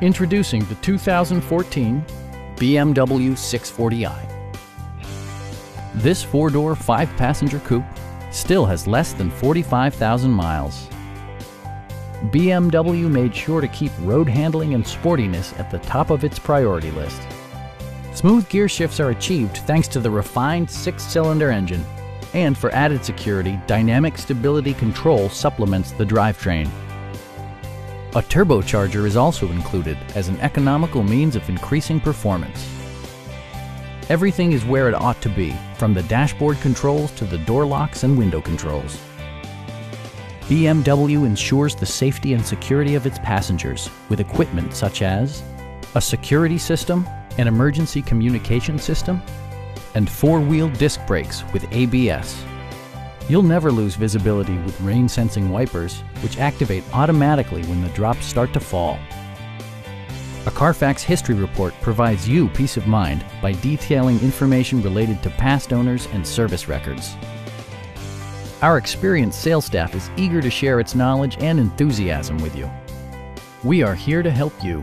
Introducing the 2014 BMW 640i. This four-door, five-passenger coupe still has less than 45,000 miles. BMW made sure to keep road handling and sportiness at the top of its priority list. Smooth gear shifts are achieved thanks to the refined six-cylinder engine. And for added security, Dynamic Stability Control supplements the drivetrain. A turbocharger is also included as an economical means of increasing performance. Everything is where it ought to be, from the dashboard controls to the door locks and window controls. BMW ensures the safety and security of its passengers with equipment such as a security system, an emergency communication system, and four-wheel disc brakes with ABS. You'll never lose visibility with rain-sensing wipers, which activate automatically when the drops start to fall. A Carfax history report provides you peace of mind by detailing information related to past owners and service records. Our experienced sales staff is eager to share its knowledge and enthusiasm with you. We are here to help you